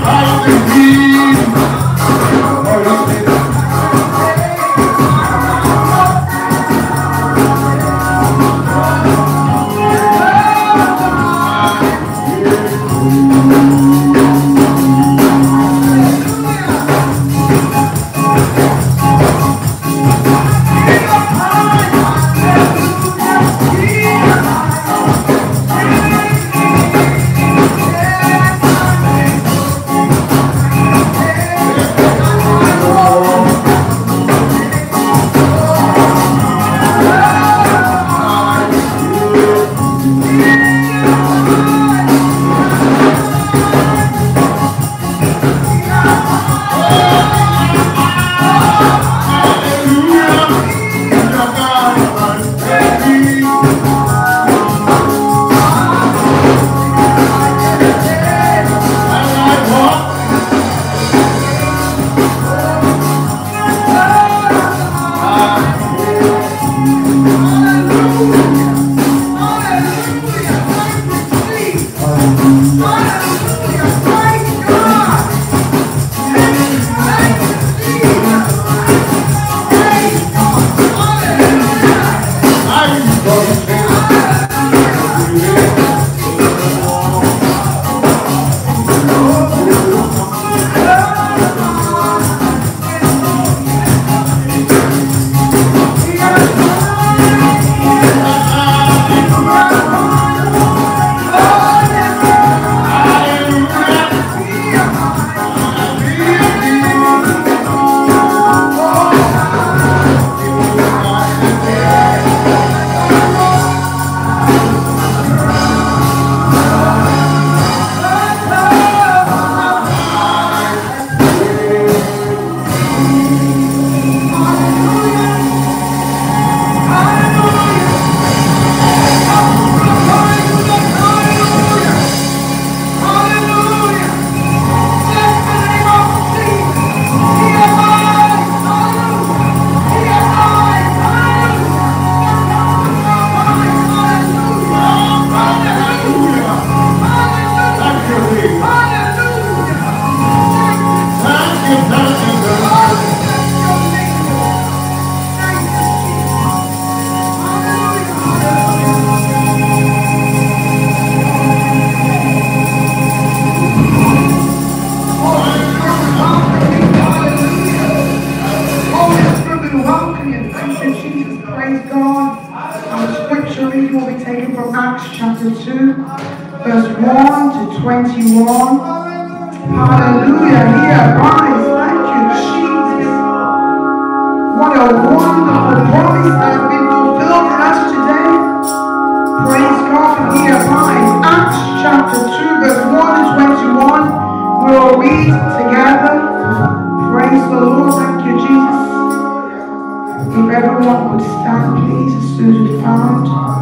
vai perder. Hallelujah. He abides. Thank you, Jesus. What a wonderful promise that has been fulfilled in us today. Praise God. He abides. Acts chapter 2, verse 1 and 21. We'll read together. Praise the Lord. Thank you, Jesus. If everyone would stand, please, as soon as we found.